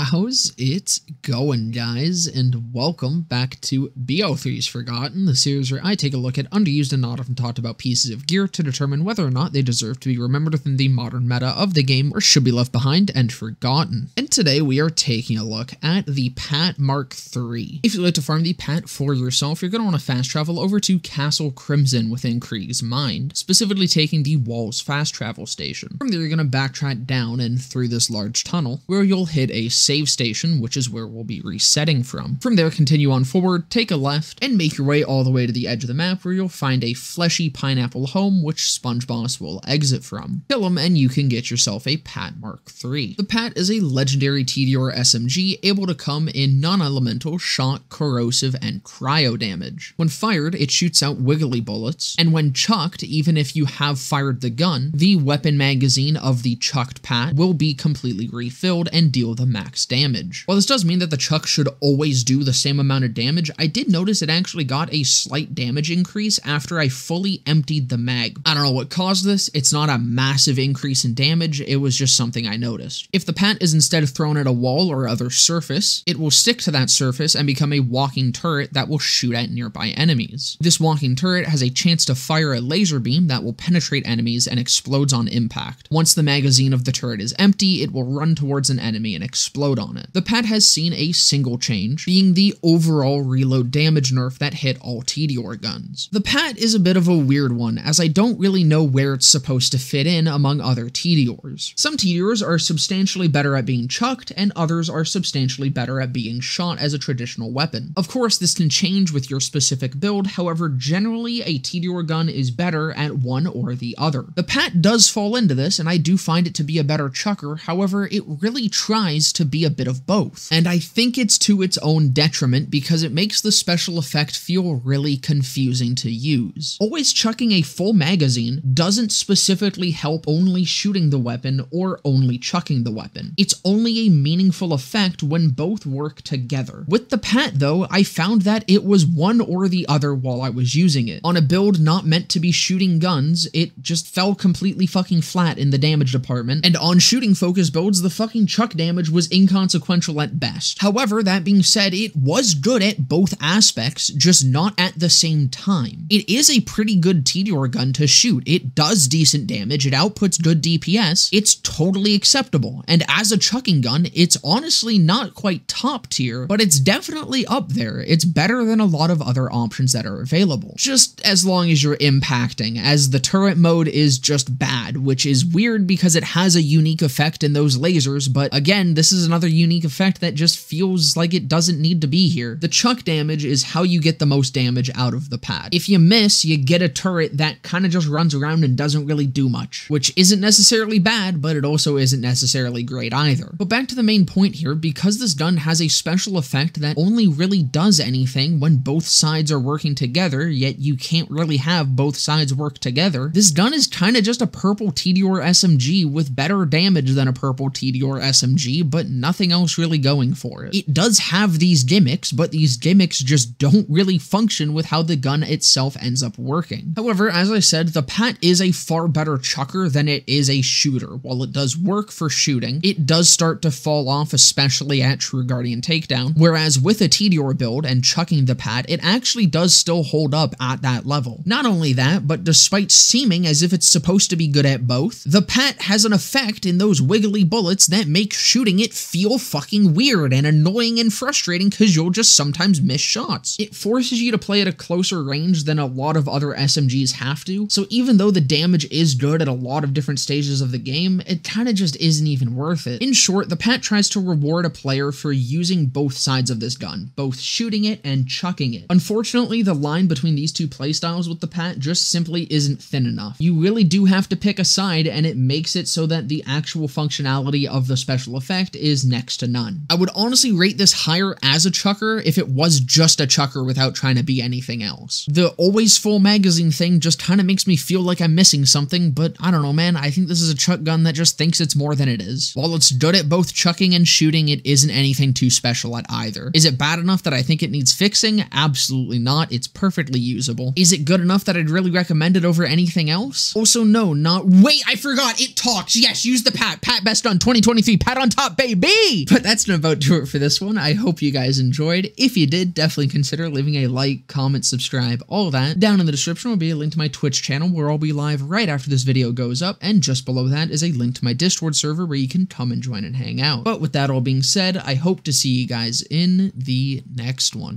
How's it going, guys? And welcome back to BL3's Forgotten, the series where I take a look at underused and not often talked about pieces of gear to determine whether or not they deserve to be remembered within the modern meta of the game or should be left behind and forgotten. And today we are taking a look at the Pat Mark III. If you'd like to farm the Pat for yourself, you're going to want to fast travel over to Castle Crimson within Krieg's Mind, specifically taking the Walls fast travel station. From there, you're going to backtrack down and through this large tunnel, where you'll hit a save station, which is where we'll be resetting from. From there, continue on forward, take a left, and make your way all the way to the edge of the map where you'll find a fleshy pineapple home which Sponge Boss will exit from. Kill him and you can get yourself a Pat Mark III. The Pat is a legendary Tediore SMG able to come in non-elemental, shock, corrosive, and cryo damage. When fired, it shoots out wiggly bullets, and when chucked, even if you have fired the gun, the weapon magazine of the chucked Pat will be completely refilled and deal the max damage. While this does mean that the chuck should always do the same amount of damage, I did notice it actually got a slight damage increase after I fully emptied the mag. I don't know what caused this, it's not a massive increase in damage, it was just something I noticed. If the Pat is instead thrown at a wall or other surface, it will stick to that surface and become a walking turret that will shoot at nearby enemies. This walking turret has a chance to fire a laser beam that will penetrate enemies and explodes on impact. Once the magazine of the turret is empty, it will run towards an enemy and explode on it. The Pat has seen a single change, being the overall reload damage nerf that hit all Tediore guns. The Pat is a bit of a weird one, as I don't really know where it's supposed to fit in among other Tediores. Some Tediores are substantially better at being chucked, and others are substantially better at being shot as a traditional weapon. Of course, this can change with your specific build, however, generally a Tediore gun is better at one or the other. The Pat does fall into this, and I do find it to be a better chucker, however, it really tries to be a bit of both. And I think it's to its own detriment because it makes the special effect feel really confusing to use. Always chucking a full magazine doesn't specifically help only shooting the weapon or only chucking the weapon. It's only a meaningful effect when both work together. With the Pat though, I found that it was one or the other while I was using it. On a build not meant to be shooting guns, it just fell completely fucking flat in the damage department, and on shooting focus builds, the fucking chuck damage was inconsequential at best. However, that being said, it was good at both aspects, just not at the same time. It is a pretty good Tediore gun to shoot. It does decent damage, it outputs good DPS, it's totally acceptable, and as a chucking gun, it's honestly not quite top tier, but it's definitely up there. It's better than a lot of other options that are available. Just as long as you're impacting, as the turret mode is just bad, which is weird because it has a unique effect in those lasers, but again, this is another unique effect that just feels like it doesn't need to be here. The chuck damage is how you get the most damage out of the Pat. If you miss, you get a turret that kind of just runs around and doesn't really do much, which isn't necessarily bad, but it also isn't necessarily great either. But back to the main point here, because this gun has a special effect that only really does anything when both sides are working together, yet you can't really have both sides work together, this gun is kind of just a purple Tediore SMG with better damage than a purple Tediore SMG, but nothing else really going for it. It does have these gimmicks, but these gimmicks just don't really function with how the gun itself ends up working. However, as I said, the Pat is a far better chucker than it is a shooter. While it does work for shooting, it does start to fall off, especially at True Guardian Takedown, whereas with a Tediore build and chucking the Pat, it actually does still hold up at that level. Not only that, but despite seeming as if it's supposed to be good at both, the Pat has an effect in those wiggly bullets that make shooting it feel fucking weird and annoying and frustrating because you'll just sometimes miss shots. It forces you to play at a closer range than a lot of other SMGs have to, so even though the damage is good at a lot of different stages of the game, it kinda just isn't even worth it. In short, the Pat tries to reward a player for using both sides of this gun, both shooting it and chucking it. Unfortunately, the line between these two playstyles with the Pat just simply isn't thin enough. You really do have to pick a side, and it makes it so that the actual functionality of the special effect is next to none. I would honestly rate this higher as a chucker if it was just a chucker without trying to be anything else. The always full magazine thing just kind of makes me feel like I'm missing something, but I don't know, man. I think this is a chuck gun that just thinks it's more than it is. While it's good at both chucking and shooting, it isn't anything too special at either. Is it bad enough that I think it needs fixing? Absolutely not. It's perfectly usable. Is it good enough that I'd really recommend it over anything else? Also, no, not- Wait, I forgot! It talks! Yes, use the Pat! Pat best on 2023! Pat on top, baby! Me! But that's not about to it for this one. I hope you guys enjoyed. If you did, definitely consider leaving a like, comment, subscribe, all that. Down in the description will be a link to my Twitch channel where I'll be live right after this video goes up, and just below that is a link to my Discord server where you can come and join and hang out. But with that all being said, I hope to see you guys in the next one.